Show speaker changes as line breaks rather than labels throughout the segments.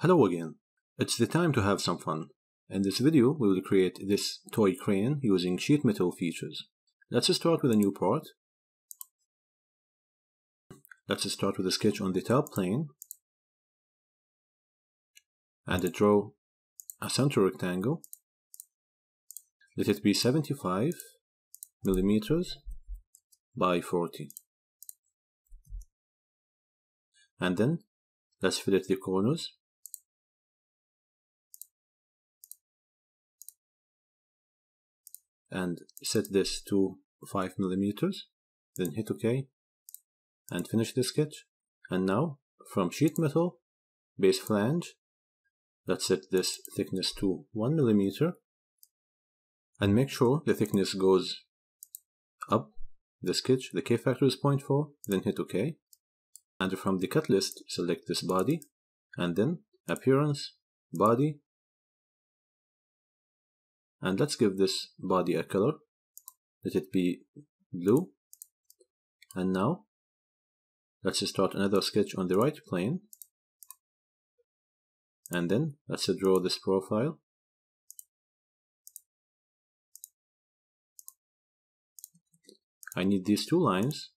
Hello again. It's the time to have some fun. In this video, we will create this toy crane using sheet metal features. Let's start with a new part. Let's start with a sketch on the top plane and draw a center rectangle. Let it be 75 millimeters by 40. And then let's fillet the corners and set this to 5 millimeters then hit OK and finish the sketch. And now from sheet metal base flange let's set this thickness to 1 millimeter and make sure the thickness goes up. The sketch the K factor is 0.4 then hit OK. And from the cut list select this body and then appearance body and let's give this body a color. Let it be blue. And now let's start another sketch on the right plane. And then let's draw this profile. I need these two lines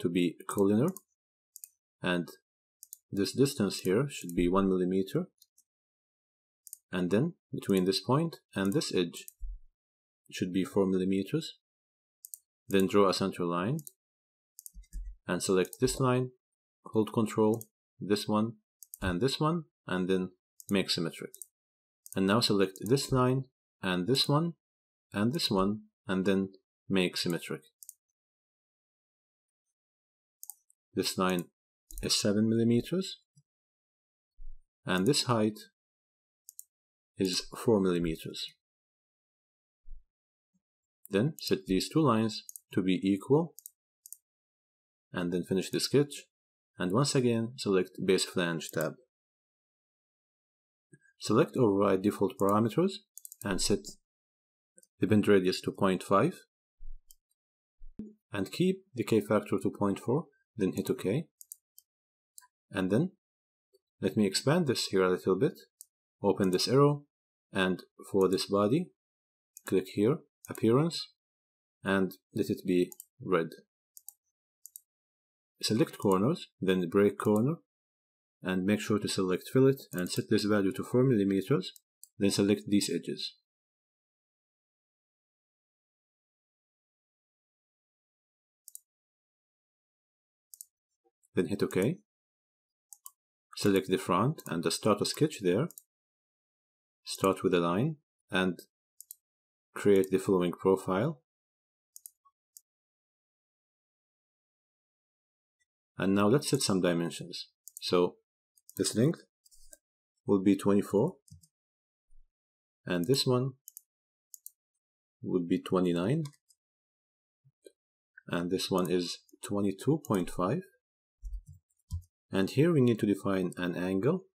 to be collinear. And this distance here should be one millimeter and then between this point and this edge. It should be 4 millimeters. Then draw a center line and select this line hold control this one and this one and then make symmetric. And now select this line and this one and this one and then make symmetric. This line is 7 millimeters. And this height is 4 millimeters. Then set these two lines to be equal and then finish the sketch and once again select base flange tab. Select override default parameters and set the bend radius to 0.5 and keep the K factor to 0.4 then hit OK and then let me expand this here a little bit open this arrow and for this body click here appearance and let it be red. Select corners then break corner and make sure to select fillet and set this value to 4 millimeters then select these edges. Then hit OK. Select the front and start a sketch there start with a line and create the following profile. And now let's set some dimensions. So this length will be 24 and this one would be 29 and this one is 22.5 and here we need to define an angle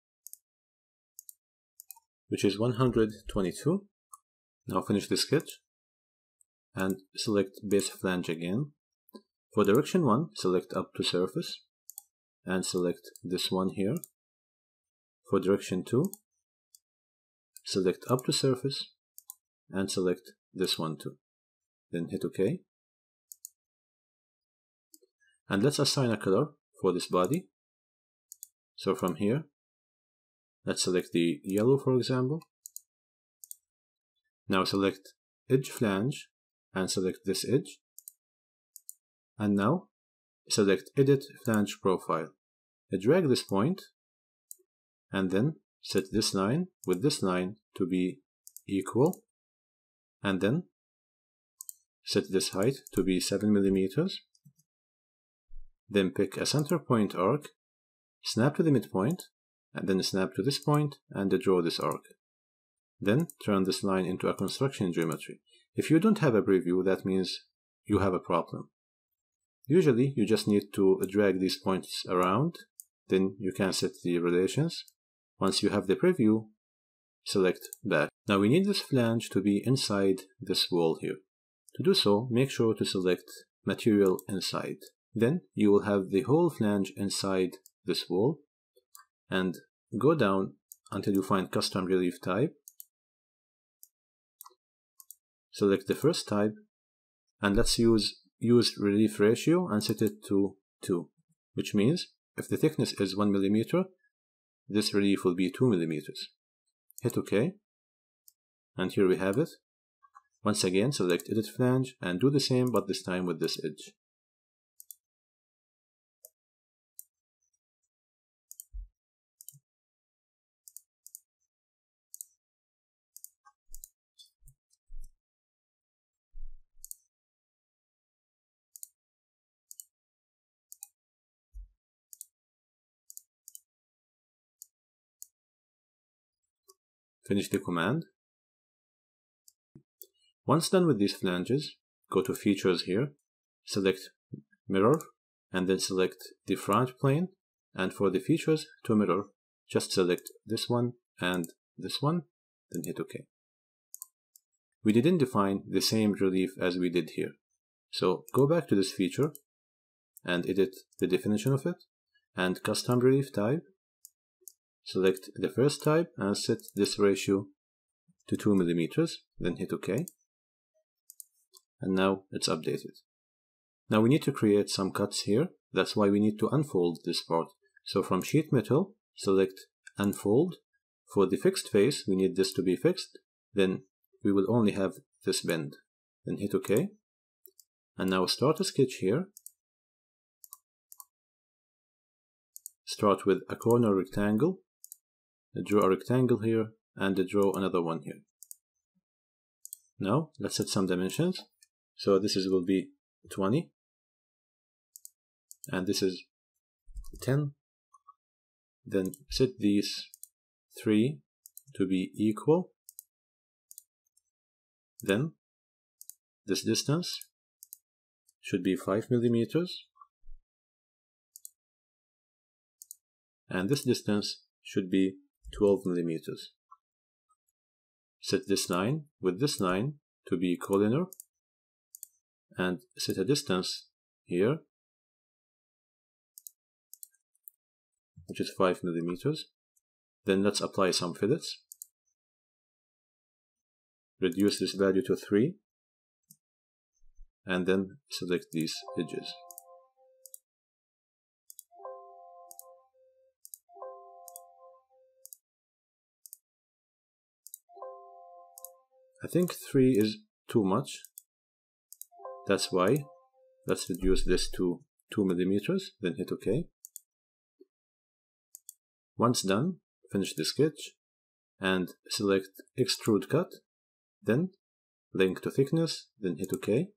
which is 122. Now finish the sketch and select base flange again. For direction 1, select up to surface and select this one here. For direction 2, select up to surface and select this one too. Then hit OK. And let's assign a color for this body. So from here, Let's select the yellow, for example. Now select edge flange and select this edge. And now select edit flange profile. I drag this point and then set this line with this line to be equal and then set this height to be 7 millimeters then pick a center point arc snap to the midpoint and then snap to this point and draw this arc. Then turn this line into a construction geometry. If you don't have a preview, that means you have a problem. Usually, you just need to drag these points around, then you can set the relations. Once you have the preview, select back. Now we need this flange to be inside this wall here. To do so, make sure to select material inside. Then you will have the whole flange inside this wall and go down until you find custom relief type. Select the first type and let's use use relief ratio and set it to 2, which means if the thickness is 1 millimeter, this relief will be 2 millimeters. Hit OK, and here we have it. Once again, select Edit Flange and do the same, but this time with this edge. Finish the command. Once done with these flanges, go to Features here, select Mirror, and then select the front plane, and for the features to mirror, just select this one and this one, then hit OK. We didn't define the same relief as we did here. So go back to this feature and edit the definition of it and custom relief type Select the first type and set this ratio to 2 millimeters, then hit OK. And now it's updated. Now we need to create some cuts here. That's why we need to unfold this part. So from sheet metal, select unfold. For the fixed face, we need this to be fixed. Then we will only have this bend. Then hit OK. And now start a sketch here. Start with a corner rectangle draw a rectangle here and I draw another one here. Now let's set some dimensions. So this is will be 20 and this is 10. Then set these three to be equal. Then this distance should be 5 millimeters and this distance should be 12 millimeters. Set this line with this line to be collinear and set a distance here which is 5 millimeters. Then let's apply some fillets. Reduce this value to 3 and then select these edges. I think 3 is too much. That's why. Let's reduce this to 2 millimeters, then hit OK. Once done, finish the sketch and select Extrude Cut, then link to thickness, then hit OK.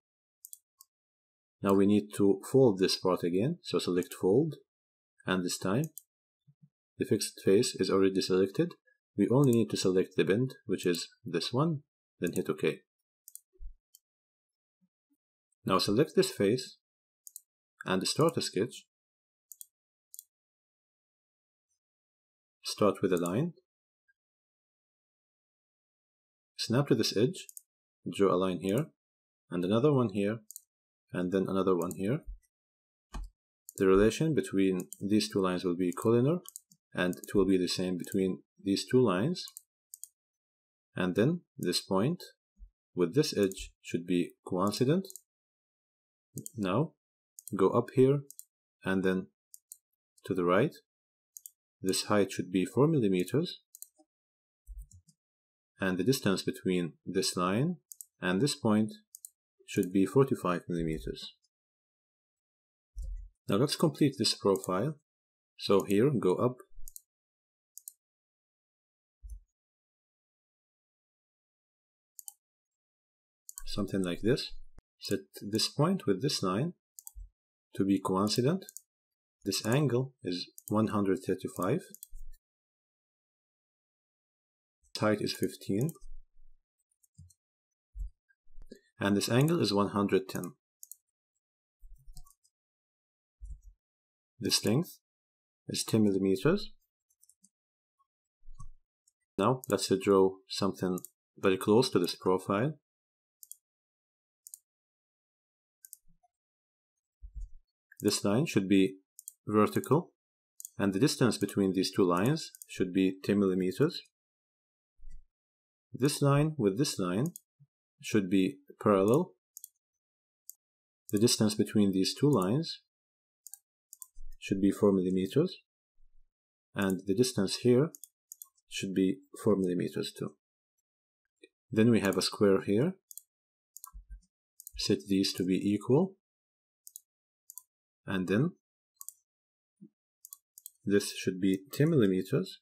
Now we need to fold this part again, so select Fold, and this time the fixed face is already selected. We only need to select the bend, which is this one, then hit OK. Now select this face and start a sketch. Start with a line. Snap to this edge, draw a line here, and another one here, and then another one here. The relation between these two lines will be collinear, and it will be the same between these two lines and then this point with this edge should be coincident. Now go up here and then to the right. This height should be 4 millimeters. And the distance between this line and this point should be 45 millimeters. Now let's complete this profile. So here go up something like this. Set this point with this line to be coincident. This angle is 135. Height is 15. And this angle is 110. This length is 10 millimeters. Now let's draw something very close to this profile. This line should be vertical and the distance between these two lines should be 10 millimeters. This line with this line should be parallel. The distance between these two lines should be 4 millimeters and the distance here should be 4 millimeters too. Then we have a square here. Set these to be equal and then this should be 10 millimeters.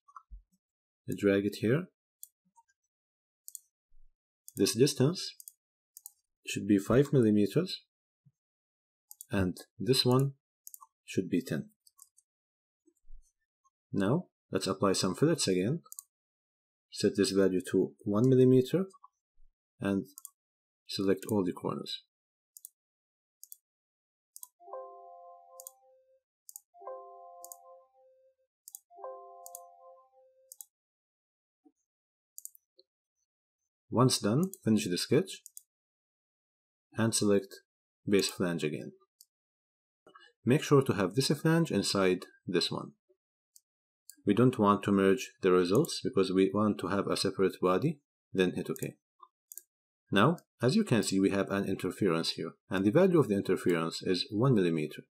Drag it here. This distance should be 5 millimeters and this one should be 10. Now let's apply some fillets again. Set this value to 1 millimeter and select all the corners. Once done, finish the sketch and select base flange again. Make sure to have this flange inside this one. We don't want to merge the results because we want to have a separate body, then hit OK. Now, as you can see, we have an interference here, and the value of the interference is 1 millimeter.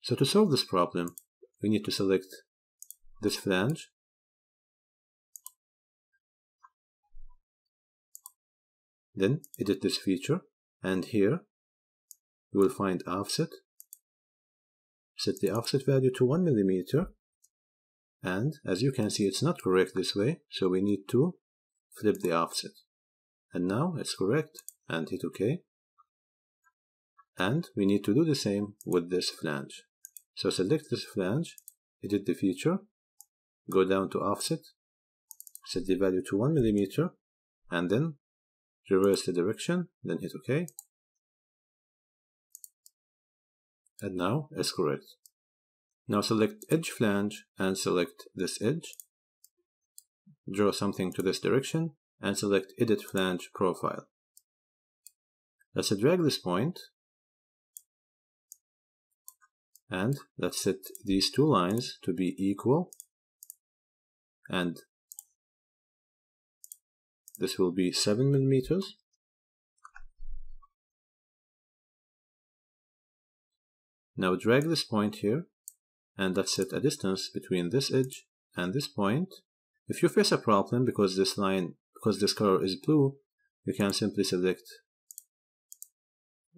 So to solve this problem, we need to select this flange Then edit this feature and here you will find offset. Set the offset value to 1 millimeter and as you can see it's not correct this way so we need to flip the offset. And now it's correct and hit OK. And we need to do the same with this flange. So select this flange, edit the feature, go down to offset, set the value to 1 millimeter, and then reverse the direction, then hit OK. And now it's correct. Now select edge flange and select this edge. Draw something to this direction and select edit flange profile. Let's drag this point and let's set these two lines to be equal and this will be 7 millimeters. Now drag this point here and let's set a distance between this edge and this point. If you face a problem because this line, because this color is blue, you can simply select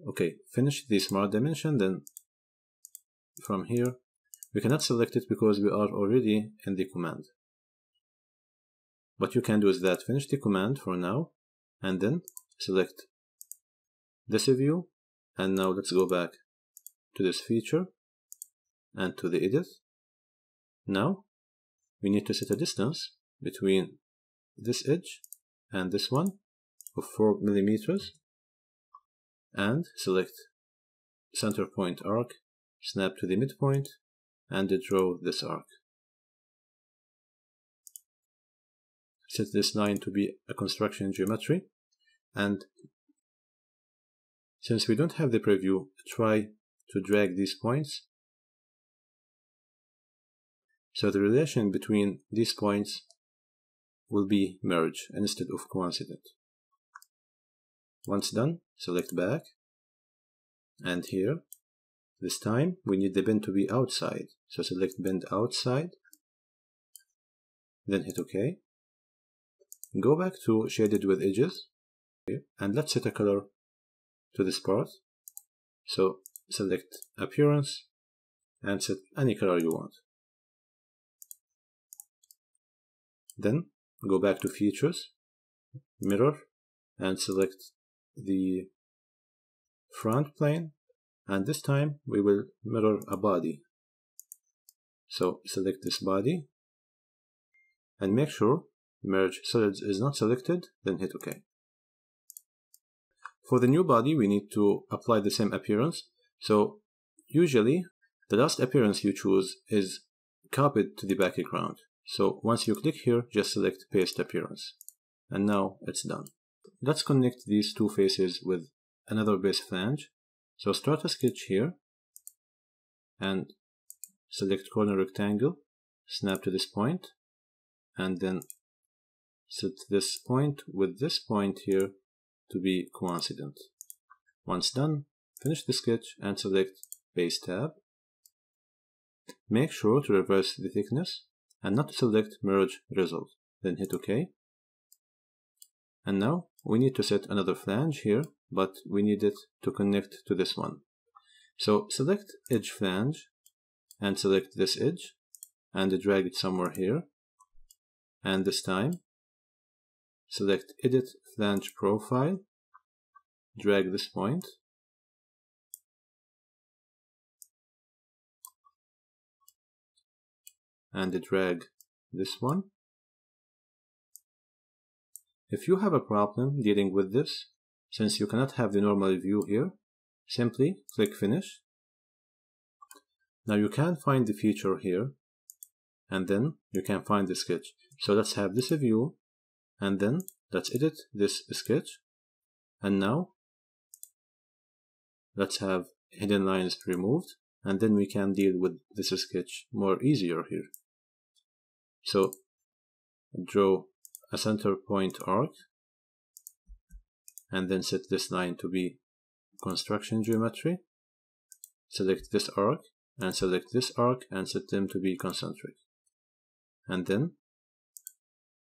okay, finish the smart dimension, then from here, we cannot select it because we are already in the command. What you can do is that finish the command for now and then select this view and now let's go back to this feature and to the edit. Now we need to set a distance between this edge and this one of 4 millimeters and select center point arc, snap to the midpoint and draw this arc. Set this line to be a construction geometry. And since we don't have the preview try to drag these points. So the relation between these points will be merge instead of coincident. Once done select back. And here this time we need the bend to be outside. So select bend outside. Then hit ok Go back to shaded with edges and let's set a color to this part. So select appearance and set any color you want. Then go back to features, mirror and select the front plane and this time we will mirror a body. So select this body and make sure merge solids is not selected, then hit OK. For the new body, we need to apply the same appearance. So usually, the last appearance you choose is copied to the background. So once you click here, just select paste appearance. And now it's done. Let's connect these two faces with another base flange. So start a sketch here and select corner rectangle snap to this point and then set this point with this point here to be coincident. Once done, finish the sketch and select Base tab. Make sure to reverse the thickness and not to select Merge Result. Then hit OK. And now we need to set another flange here, but we need it to connect to this one. So select Edge Flange and select this edge and drag it somewhere here. And this time, select Edit Flange Profile, drag this point, and drag this one. If you have a problem dealing with this, since you cannot have the normal view here, simply click Finish. Now you can find the feature here, and then you can find the sketch. So let's have this view, and then let's edit this sketch. And now let's have hidden lines removed, and then we can deal with this sketch more easier here. So draw a center point arc and then set this line to be construction geometry. Select this arc and select this arc and set them to be concentric. And then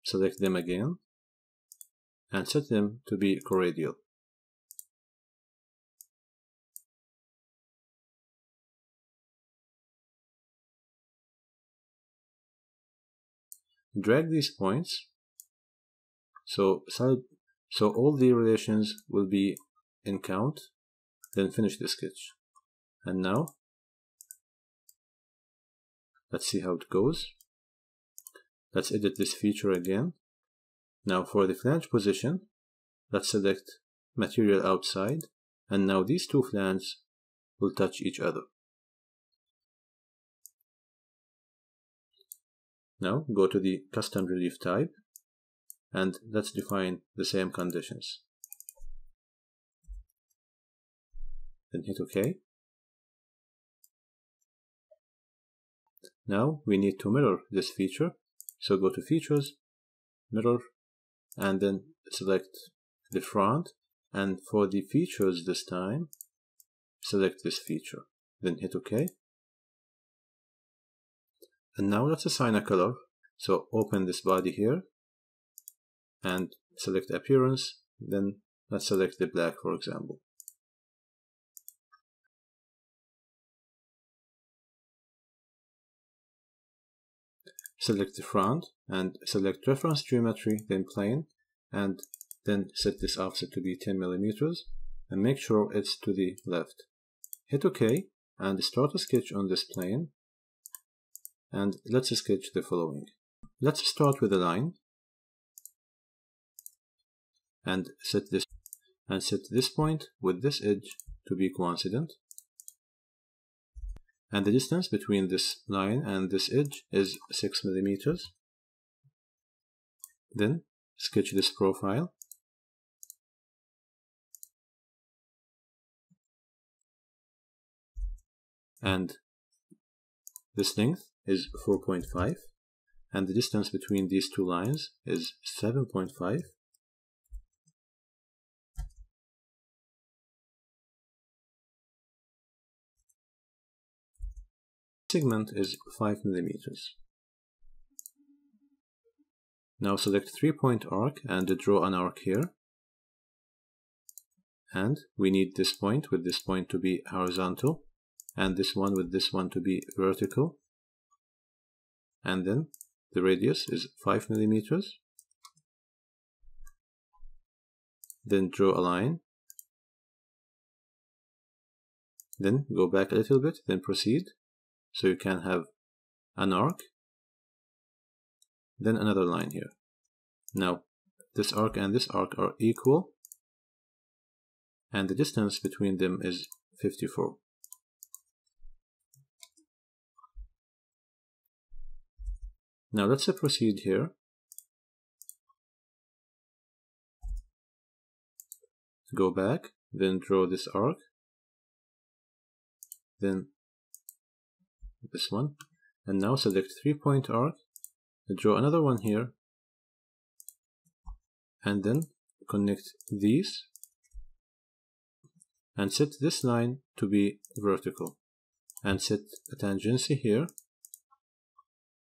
select them again and set them to be coradial. drag these points. So so all the relations will be in count then finish the sketch. And now let's see how it goes. Let's edit this feature again now for the flange position let's select material outside and now these two flanges will touch each other Now go to the custom relief type and let's define the same conditions. Then hit OK. Now we need to mirror this feature. So go to Features, Mirror, and then select the front. And for the features this time, select this feature. Then hit OK. And now let's assign a color. So open this body here and select appearance. Then let's select the black, for example. Select the front and select reference geometry, then plane, and then set this offset to be 10 millimeters and make sure it's to the left. Hit OK and start a sketch on this plane and let's sketch the following. Let's start with a line and set this and set this point with this edge to be coincident and the distance between this line and this edge is 6 millimeters then sketch this profile. And this length is 4.5 and the distance between these two lines is 7.5 segment is 5 millimeters. Now select 3 point arc and draw an arc here. And we need this point with this point to be horizontal and this one with this one to be vertical. And then the radius is 5 millimeters. Then draw a line. Then go back a little bit then proceed. So you can have an arc then another line here now this arc and this arc are equal and the distance between them is 54 Now let's proceed here. Go back, then draw this arc, then this one, and now select three point arc draw another one here. And then connect these. And set this line to be vertical. And set a tangency here.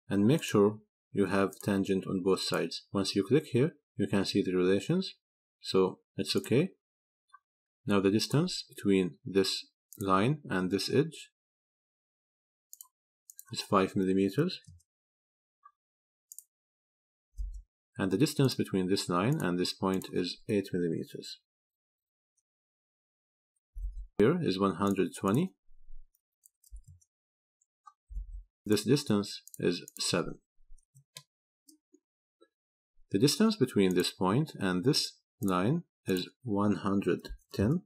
And make sure you have tangent on both sides. Once you click here you can see the relations. So it's okay. Now the distance between this line and this edge is 5 millimeters and the distance between this line and this point is 8 millimeters. Here is 120. This distance is 7. The distance between this point and this line is 110.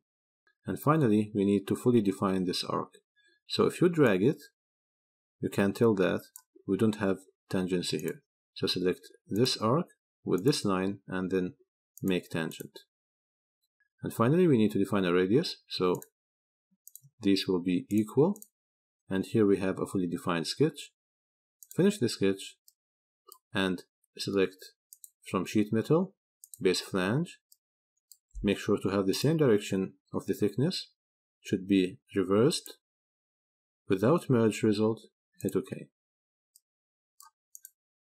And finally, we need to fully define this arc. So if you drag it, you can tell that we don't have tangency here. So select this arc with this line and then make tangent. And finally, we need to define a radius. So these will be equal. And here we have a fully defined sketch. Finish the sketch and select from sheet metal, base flange. Make sure to have the same direction of the thickness. Should be reversed. Without merge result, hit OK.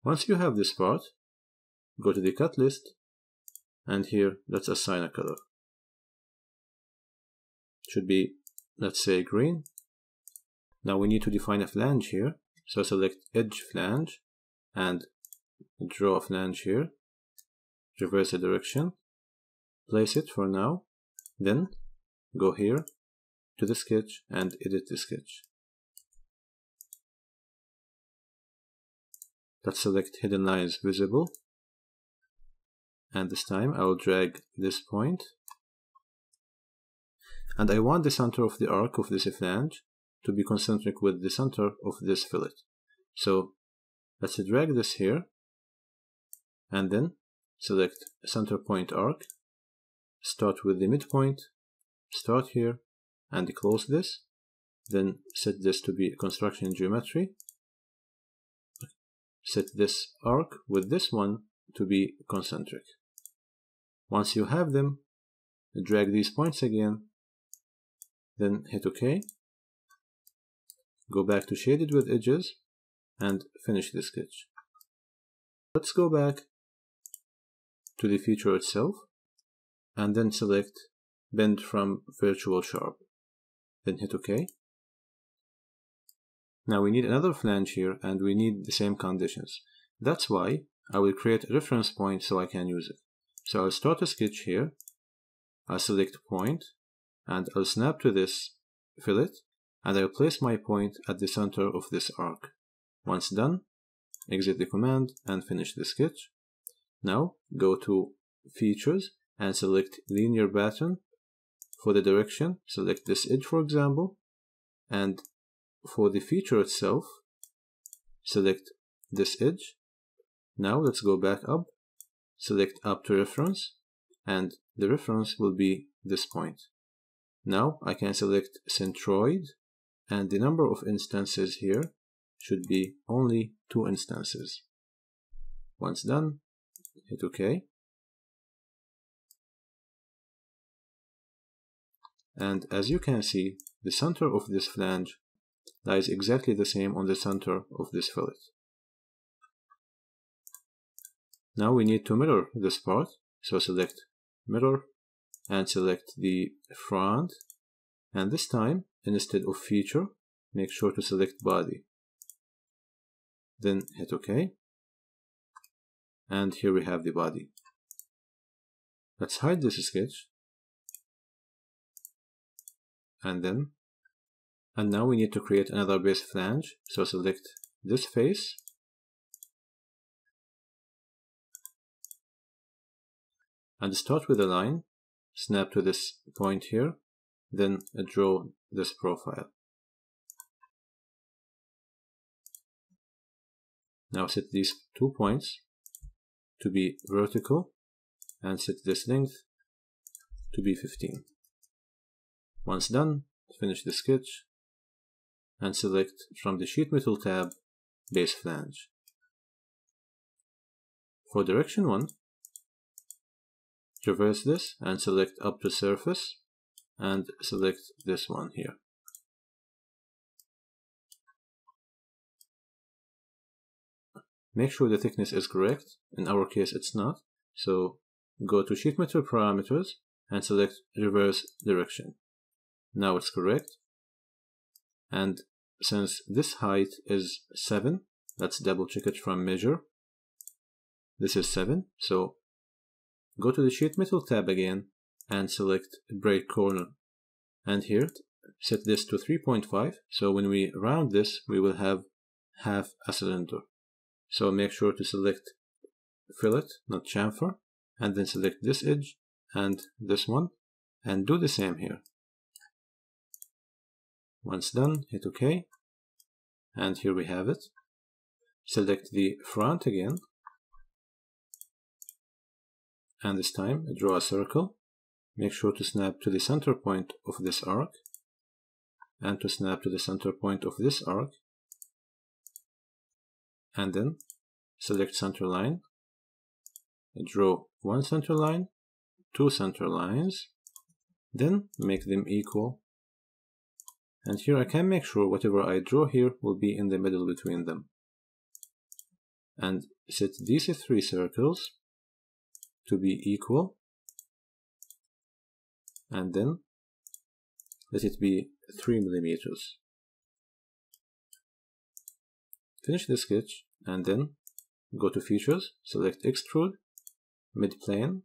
Once you have this part, go to the cut list and here let's assign a color. Should be let's say green. Now we need to define a flange here. So select edge flange and draw a flange here. Reverse the direction. Place it for now. Then go here to the sketch and edit the sketch. Let's select hidden lines visible and this time I will drag this point. And I want the center of the arc of this flange to be concentric with the center of this fillet. So let's drag this here and then select center point arc start with the midpoint start here and close this then set this to be construction geometry set this arc with this one to be concentric once you have them, drag these points again, then hit OK. Go back to shaded with edges and finish the sketch. Let's go back to the feature itself and then select bend from virtual sharp. Then hit OK. Now we need another flange here and we need the same conditions. That's why I will create a reference point so I can use it. So I'll start a sketch here. I'll select point and I'll snap to this fillet and I'll place my point at the center of this arc. Once done, exit the command and finish the sketch. Now go to features and select linear pattern. For the direction, select this edge for example, and for the feature itself, select this edge. Now let's go back up select up to reference and the reference will be this point. Now I can select centroid and the number of instances here should be only two instances. Once done, hit OK. And as you can see, the center of this flange lies exactly the same on the center of this fillet. Now we need to mirror this part. So select mirror and select the front. And this time, instead of feature, make sure to select body. Then hit OK. And here we have the body. Let's hide this sketch. And then, and now we need to create another base flange. So select this face and start with a line, snap to this point here, then draw this profile. Now set these two points to be vertical and set this length to be 15. Once done, finish the sketch and select from the sheet metal tab base flange. For direction 1, traverse this and select up to surface and select this one here. Make sure the thickness is correct. In our case, it's not. So go to sheet metal parameters and select reverse direction. Now it's correct. And since this height is 7, let's double check it from measure. This is 7, so go to the sheet metal tab again and select break corner. And here, set this to 3.5, so when we round this, we will have half a cylinder. So make sure to select fillet, not chamfer, and then select this edge and this one, and do the same here. Once done, hit OK, and here we have it. Select the front again, and this time draw a circle. Make sure to snap to the center point of this arc, and to snap to the center point of this arc, and then select center line, draw one center line, two center lines, then make them equal. And here I can make sure whatever I draw here will be in the middle between them. And set these three circles to be equal. And then let it be 3 millimeters. Finish the sketch and then go to features, select extrude, mid plane,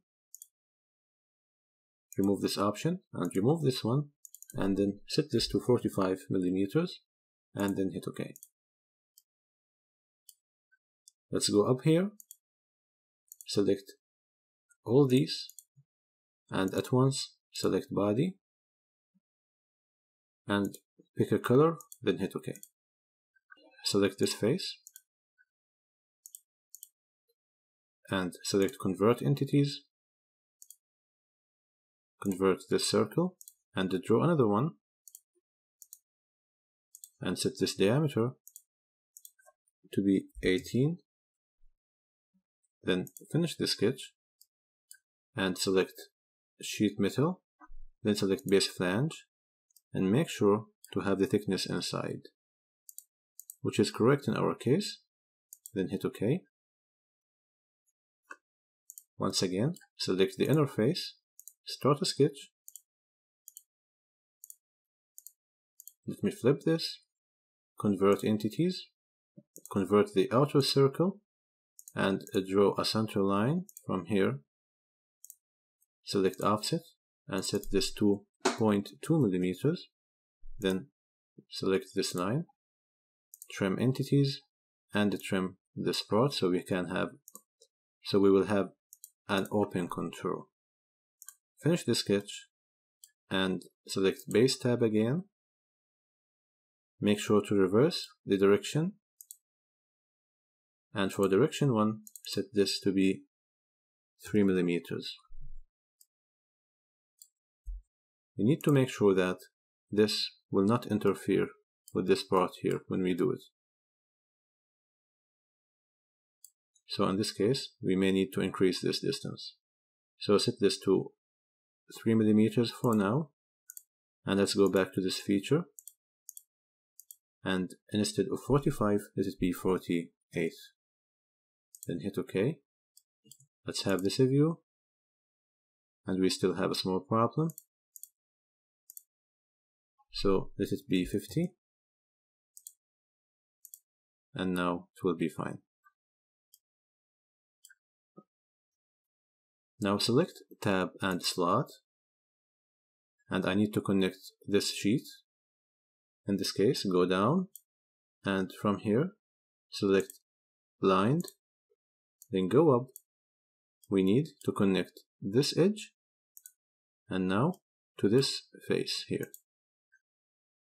remove this option and remove this one and then set this to 45 millimeters and then hit OK. Let's go up here, select all these and at once select body and pick a color then hit OK. Select this face and select convert entities convert this circle and draw another one and set this diameter to be 18 then finish the sketch and select sheet metal then select base flange and make sure to have the thickness inside which is correct in our case then hit OK once again, select the inner face, start a sketch. Let me flip this, convert entities, convert the outer circle, and draw a center line from here. Select offset and set this to 0.2 millimeters. Then select this line, trim entities, and trim this part so we can have so we will have an open contour. Finish the sketch and select base tab again. Make sure to reverse the direction. And for direction 1, set this to be 3 millimeters. We need to make sure that this will not interfere with this part here when we do it. So in this case, we may need to increase this distance. So set this to 3 millimeters for now. And let's go back to this feature. And instead of 45, let it be 48. Then hit OK. Let's have this view. And we still have a small problem. So this is B50. And now it will be fine. Now select tab and slot and I need to connect this sheet. In this case, go down and from here select blind, then go up. We need to connect this edge and now to this face here.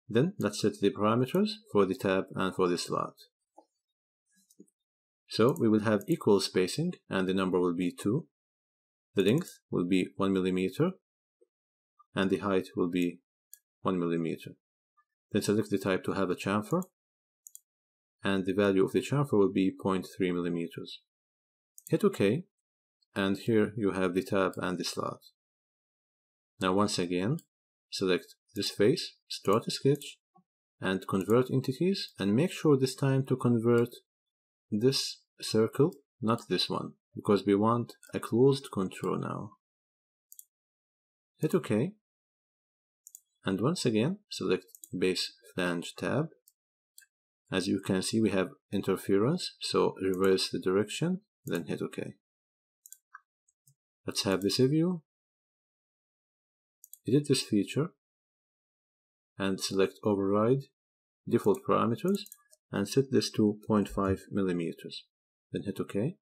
Then let's set the parameters for the tab and for the slot. So we will have equal spacing and the number will be 2 the length will be 1 millimeter and the height will be 1 millimeter. Then select the type to have a chamfer and the value of the chamfer will be 0.3 millimeters. Hit OK, and here you have the tab and the slot. Now once again, select this face, start a sketch, and convert entities, and make sure this time to convert this circle, not this one, because we want a closed contour now. Hit OK, and once again, select Base Flange tab. As you can see, we have interference, so reverse the direction, then hit OK. Let's have this view. Edit this feature and select override default parameters and set this to 0.5 millimeters. Then hit OK.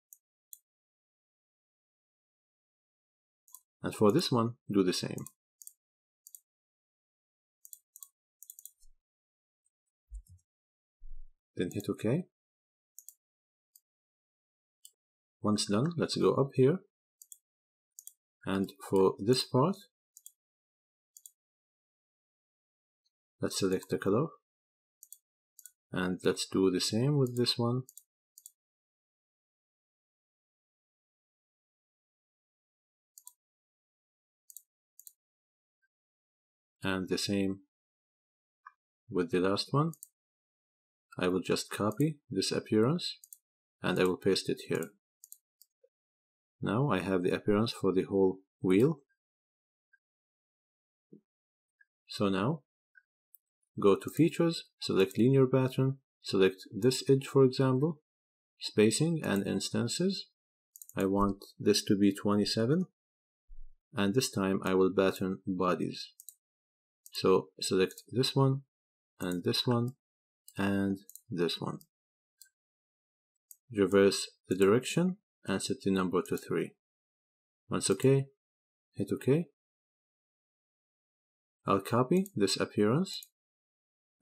And for this one, do the same. Then hit OK. Once done, let's go up here and for this part let's select the color. And let's do the same with this one. And the same with the last one. I will just copy this appearance and I will paste it here. Now I have the appearance for the whole wheel. So now, go to Features, select Linear Pattern, select this edge for example, Spacing and Instances. I want this to be 27, and this time I will pattern bodies. So select this one, and this one, and this one. Reverse the direction and set the number to 3. Once OK, hit OK. I'll copy this appearance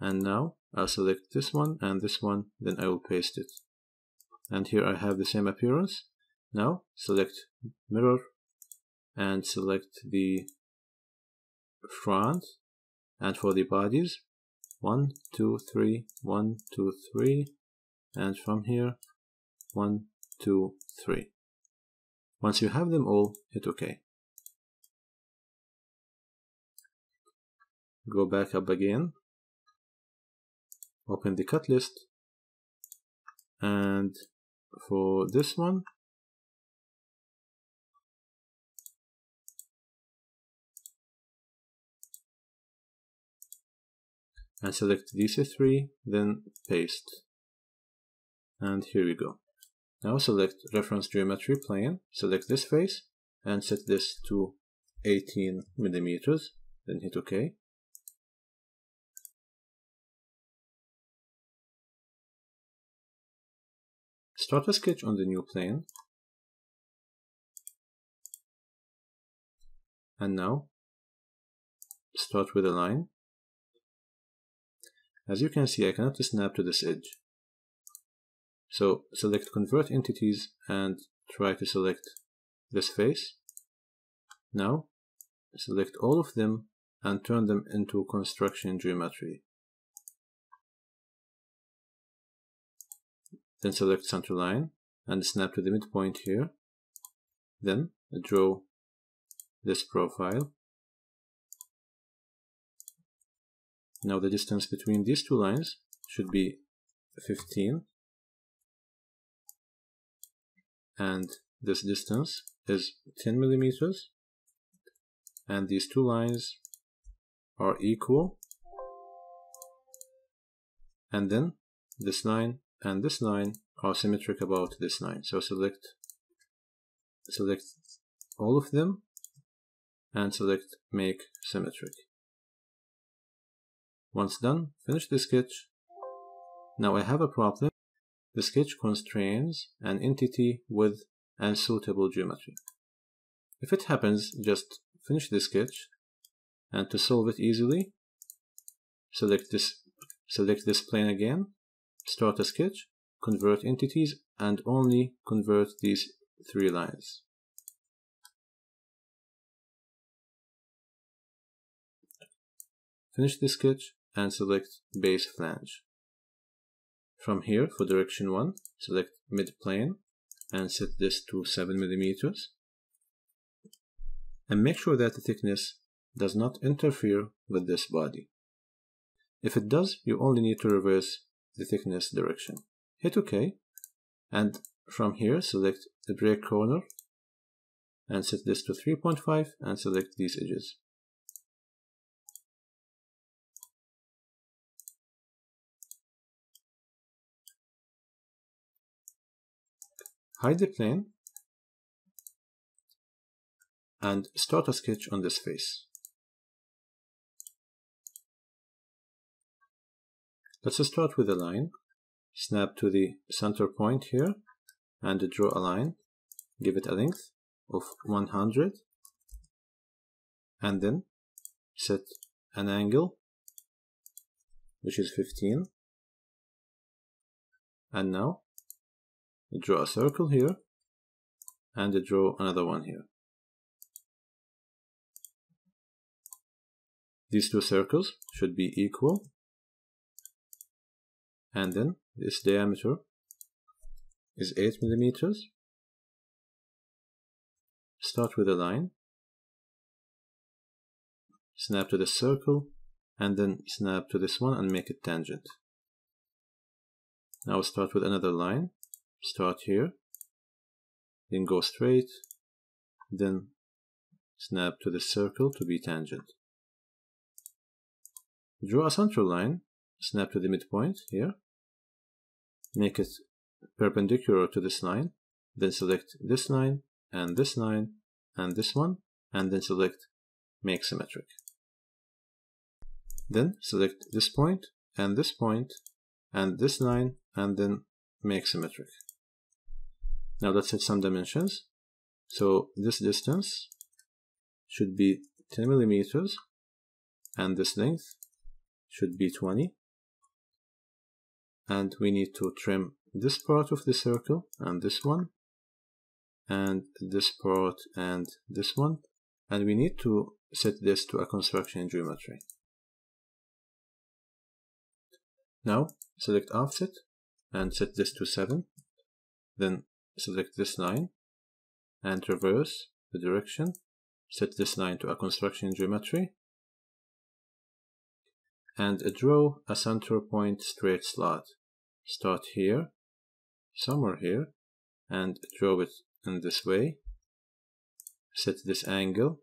and now I'll select this one and this one then I will paste it. And here I have the same appearance. Now select mirror and select the front. And for the bodies one two three one two three. And from here one two, three. Once you have them all, hit OK. Go back up again, open the cut list, and for this one, and select DC3, then paste. And here we go. Now select reference geometry plane, select this face and set this to 18 millimeters, then hit OK. Start a sketch on the new plane. And now start with a line. As you can see, I cannot snap to this edge. So select convert entities and try to select this face. Now select all of them and turn them into construction geometry. Then select center line and snap to the midpoint here. Then draw this profile. Now the distance between these two lines should be 15 and this distance is 10 millimeters and these two lines are equal and then this line and this line are symmetric about this line so select select all of them and select make symmetric. Once done finish the sketch. Now I have a problem. The sketch constrains an entity with unsuitable geometry. If it happens, just finish the sketch, and to solve it easily, select this, select this plane again, start a sketch, convert entities, and only convert these three lines. Finish the sketch and select base flange. from here for direction 1 select mid plane and set this to 7 millimeters and make sure that the thickness does not interfere with this body. If it does, you only need to reverse the thickness direction. Hit OK, and from here select the break corner and set this to 3.5 and select these edges. Hide the plane and start a sketch on this face. Let's start with a line. Snap to the center point here and draw a line. Give it a length of 100 and then set an angle which is 15 and now draw a circle here and draw another one here these two circles should be equal and then this diameter is 8 millimeters. Start with a line. Snap to the circle and then snap to this one and make it tangent. Now start with another line. Start here then go straight then snap to the circle to be tangent. Draw a central line. Snap to the midpoint here make it perpendicular to this line then select this line and this line and this one and then select make symmetric. Then select this point and this point and this line and then make symmetric. Now let's set some dimensions. So this distance should be 10 millimeters and this length should be 20 and we need to trim this part of the circle and this one and this part and this one and we need to set this to a construction geometry. Now select offset and set this to 7 then select this line and reverse the direction set this line to a construction geometry and draw a center point straight slot. Start here somewhere here and draw it in this way. Set this angle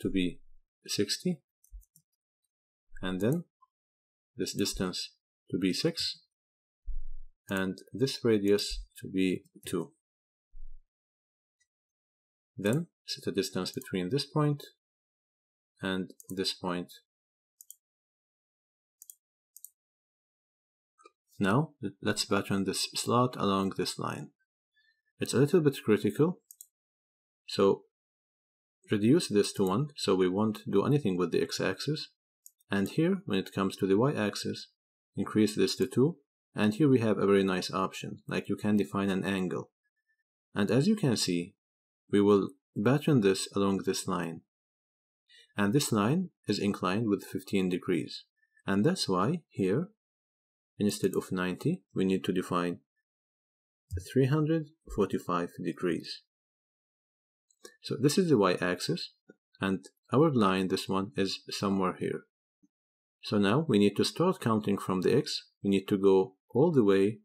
to be 60 and then this distance to be 6 and this radius to be 2 then set a distance between this point and this point Now, let's pattern this slot along this line. It's a little bit critical, so reduce this to 1 so we won't do anything with the x-axis. And here, when it comes to the y-axis, increase this to 2. And here we have a very nice option, like you can define an angle. And as you can see, we will pattern this along this line. And this line is inclined with 15 degrees. And that's why here instead of 90 we need to define 345 degrees. So this is the y-axis and our line this one is somewhere here. So now we need to start counting from the x. We need to go all the way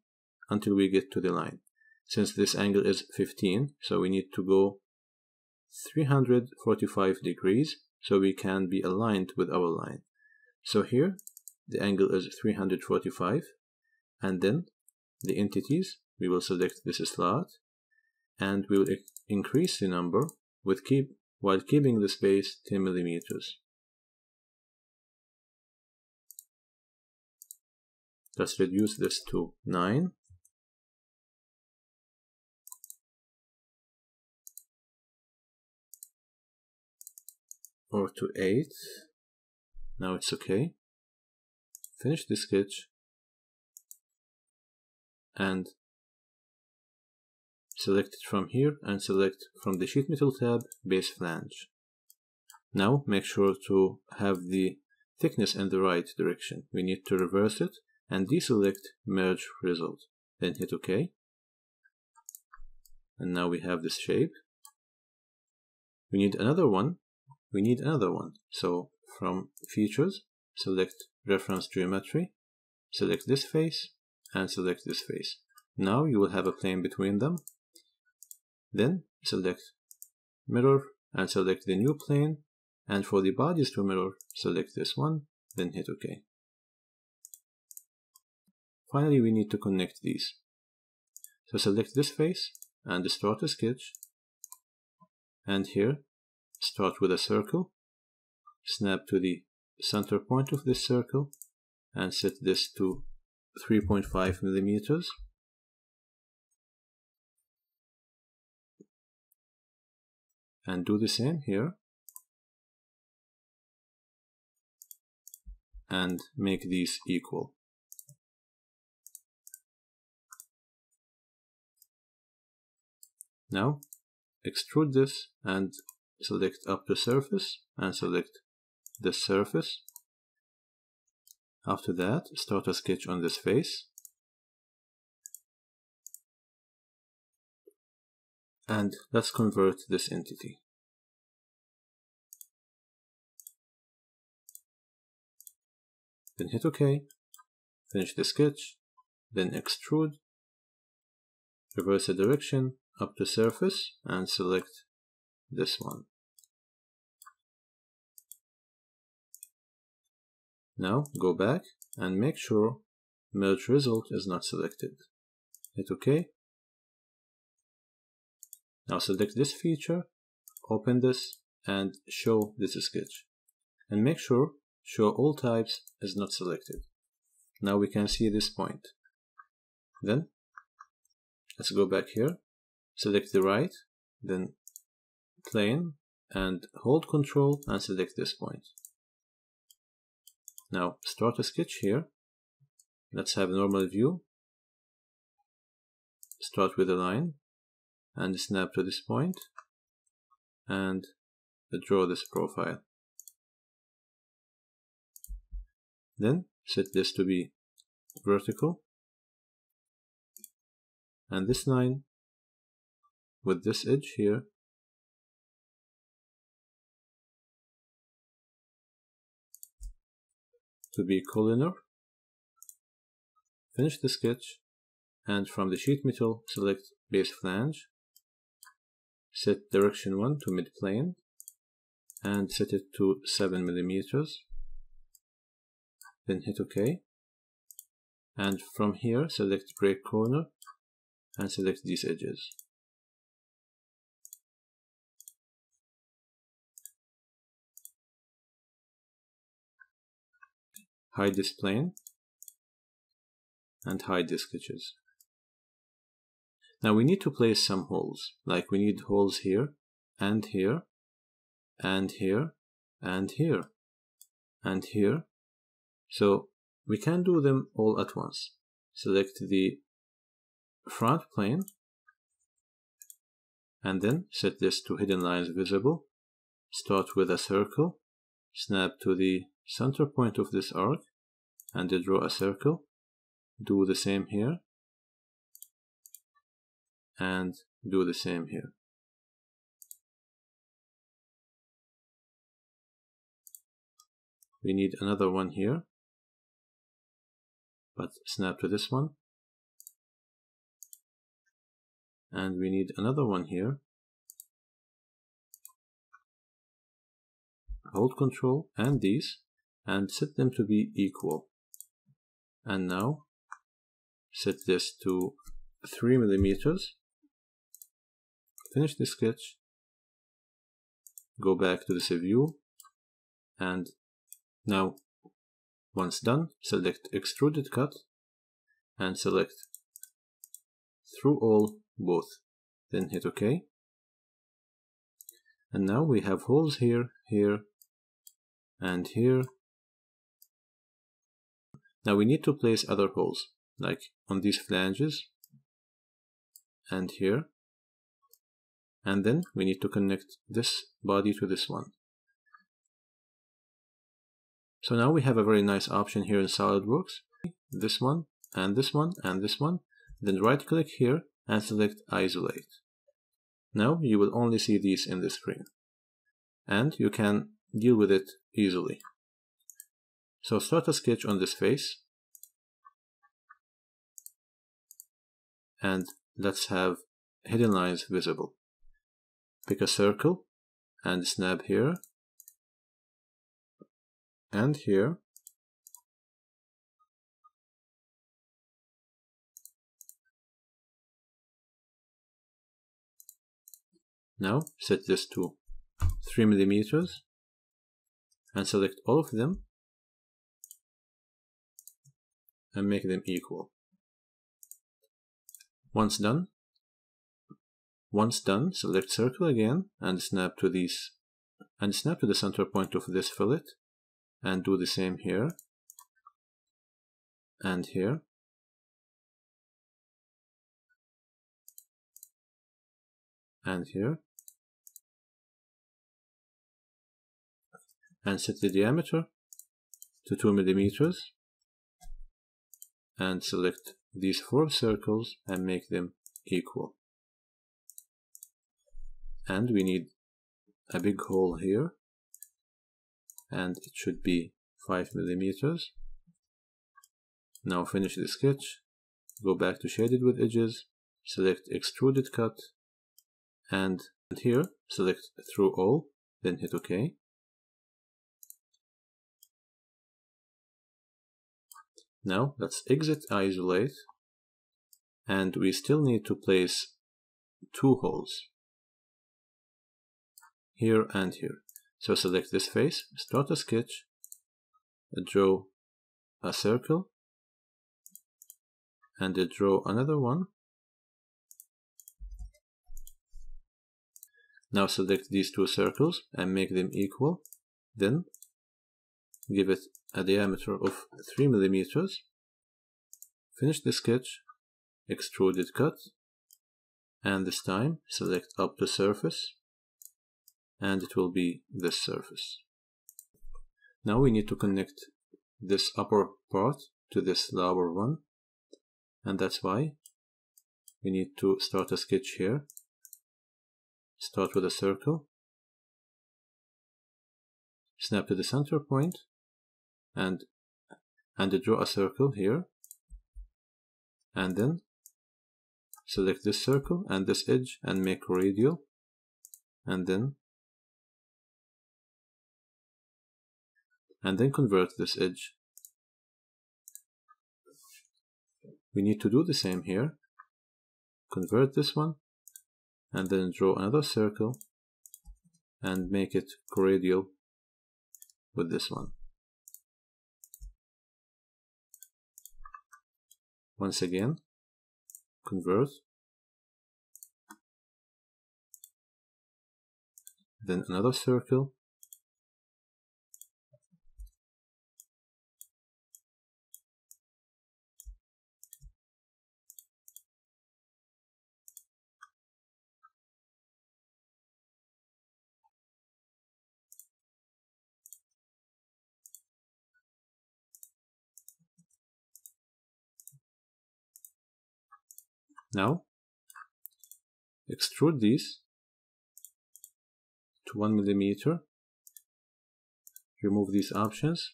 until we get to the line. Since this angle is 15 so we need to go 345 degrees so we can be aligned with our line. So here the angle is 345 and then the entities we will select this slot and we will increase the number with keep while keeping the space 10 millimeters. Let's reduce this to 9 or to 8 now it's okay finish the sketch and select it from here and select from the sheet metal tab base flange. Now make sure to have the thickness in the right direction. We need to reverse it and deselect merge result. Then hit OK. And now we have this shape. We need another one. We need another one. So from features, select reference geometry, select this face, and select this face. Now you will have a plane between them. Then select mirror and select the new plane. And for the bodies to mirror, select this one, then hit OK. Finally, we need to connect these. So select this face and start a sketch. And here, start with a circle. Snap to the center point of this circle and set this to 3.5 millimeters. And do the same here. And make these equal. Now extrude this and select up surface and select the surface. After that, start a sketch on this face. And let's convert this entity. Then hit OK, finish the sketch, then extrude, reverse the direction, up to surface and select this one. Now go back and make sure merge result is not selected. Hit OK. Now select this feature, open this and show this sketch. And make sure show all types is not selected. Now we can see this point. Then let's go back here select the right, then plane, and hold control and select this point. Now start a sketch here. Let's have a normal view. Start with a line and snap to this point and draw this profile. Then set this to be vertical and this line with this edge here to be collinear. Finish the sketch and from the sheet metal select base flange, set direction 1 to midplane and set it to 7 millimeters. Then hit OK. And from here select break corner and select these edges. Hide this plane and hide the sketches. Now we need to place some holes, like we need holes here, and here, and here, and here, and here. So we can do them all at once. Select the front plane, and then set this to hidden lines visible. Start with a circle, snap to the center point of this arc and draw a circle. Do the same here. And do the same here. We need another one here. But snap to this one. And we need another one here. Hold control and these and set them to be equal. And now set this to 3 millimeters. Finish the sketch. Go back to this view. And now once done select extruded cut and select through all both. Then hit ok. And now we have holes here here and here now we need to place other holes, like on these flanges and here. And then we need to connect this body to this one. So now we have a very nice option here in SolidWorks this one, and this one, and this one. Then right click here and select isolate. Now you will only see these in the screen. And you can deal with it easily. So start a sketch on this face. And let's have hidden lines visible. Pick a circle and snap here and here Now set this to 3 millimeters and select all of them and make them equal. Once done, once done, select circle again and snap to these and snap to the center point of this fillet and do the same here and here. And here. And set the diameter to 2 millimeters and select these four circles and make them equal. And we need a big hole here. And it should be 5 millimeters. Now finish the sketch. Go back to shaded with edges. Select extruded cut. And here select through all then hit ok Now let's exit isolate and we still need to place two holes here and here. So select this face, start a sketch, draw a circle and draw another one. Now select these two circles and make them equal. Then give it a diameter of 3 millimeters. Finish the sketch, extruded cut, and this time select up to surface, and it will be this surface. Now we need to connect this upper part to this lower one, and that's why we need to start a sketch here. Start with a circle, snap to the center point, and and draw a circle here. And then select this circle and this edge and make radial. And then and then convert this edge. We need to do the same here. Convert this one and then draw another circle and make it radial with this one once again convert then another circle Now, extrude this to 1 millimeter. Remove these options.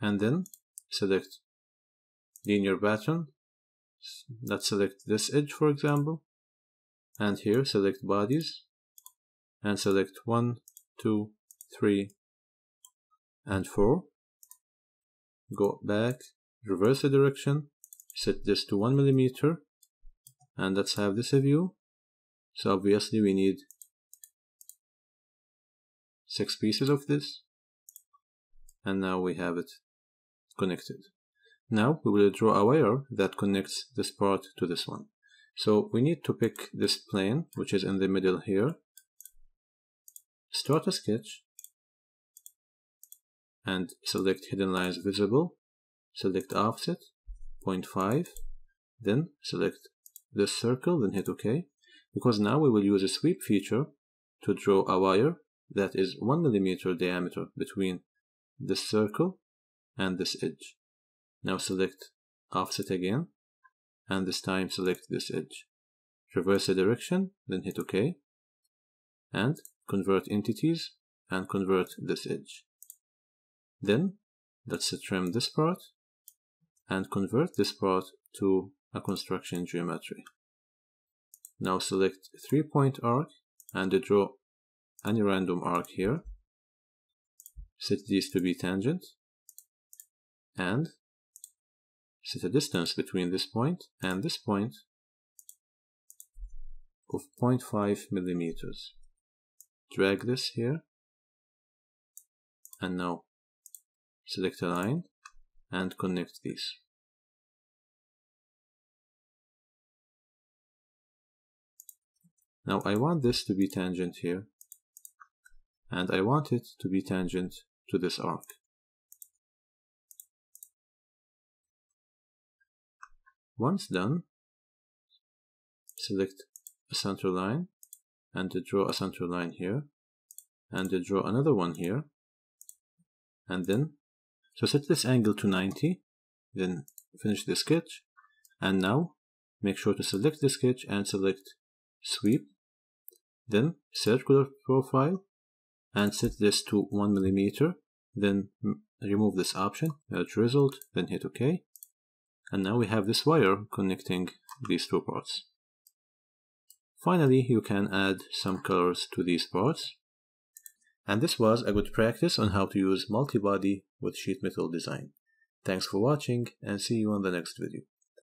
And then select linear pattern. Let's select this edge, for example. And here select bodies. And select 1, 2, 3, and 4. Go back, reverse the direction, set this to 1 millimeter and let's have this a view so obviously we need six pieces of this and now we have it connected. Now we will draw a wire that connects this part to this one. So we need to pick this plane which is in the middle here start a sketch and select hidden lines visible select offset 0.5 then select this circle then hit ok because now we will use a sweep feature to draw a wire that is 1 millimeter diameter between this circle and this edge. Now select offset again, and this time select this edge. Reverse the direction, then hit OK, and convert entities and convert this edge. Then let's trim this part and convert this part to a construction geometry. Now select three point arc and draw any random arc here. Set these to be tangent and set a distance between this point and this point of 0.5 millimeters. Drag this here and now select a line and connect these. Now I want this to be tangent here and I want it to be tangent to this arc. Once done, select a center line and draw a center line here and draw another one here and then so set this angle to 90 then finish the sketch. And now make sure to select the sketch and select sweep. Then circular profile and set this to 1 millimeter. Then remove this option merge result then hit ok. And now we have this wire connecting these two parts. Finally you can add some colors to these parts and this was a good practice on how to use multi-body with sheet metal design. Thanks for watching and see you on the next video.